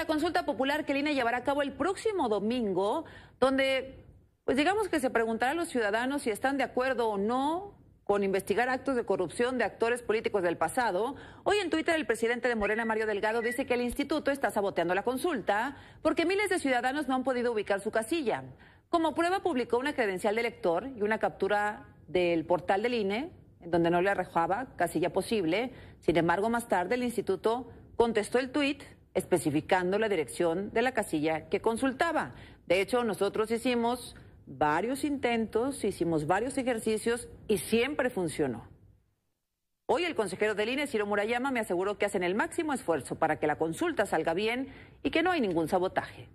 La consulta popular que el INE llevará a cabo el próximo domingo, donde, pues digamos que se preguntará a los ciudadanos si están de acuerdo o no con investigar actos de corrupción de actores políticos del pasado. Hoy en Twitter el presidente de Morena, Mario Delgado, dice que el instituto está saboteando la consulta porque miles de ciudadanos no han podido ubicar su casilla. Como prueba publicó una credencial de elector y una captura del portal del INE, en donde no le arrojaba casilla posible. Sin embargo, más tarde el instituto contestó el tuit especificando la dirección de la casilla que consultaba. De hecho, nosotros hicimos varios intentos, hicimos varios ejercicios y siempre funcionó. Hoy el consejero del INE, Ciro Murayama, me aseguró que hacen el máximo esfuerzo para que la consulta salga bien y que no hay ningún sabotaje.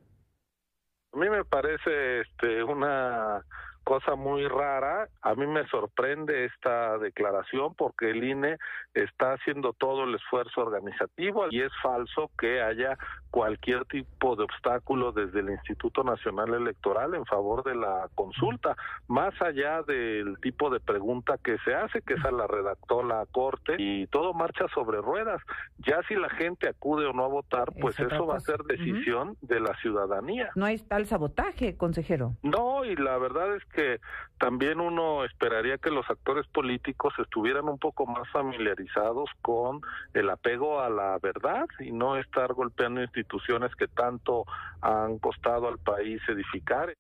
A mí me parece este, una cosa muy rara. A mí me sorprende esta declaración porque el INE está haciendo todo el esfuerzo organizativo y es falso que haya cualquier tipo de obstáculo desde el Instituto Nacional Electoral en favor de la consulta, más allá del tipo de pregunta que se hace, que esa la redactó la Corte y todo marcha sobre ruedas. Ya si la gente acude o no a votar, pues eso va a ser decisión de la ciudadanía. No hay tal sabotaje, consejero. No, y la verdad es que también uno esperaría que los actores políticos estuvieran un poco más familiarizados con el apego a la verdad y no estar golpeando instituciones que tanto han costado al país edificar.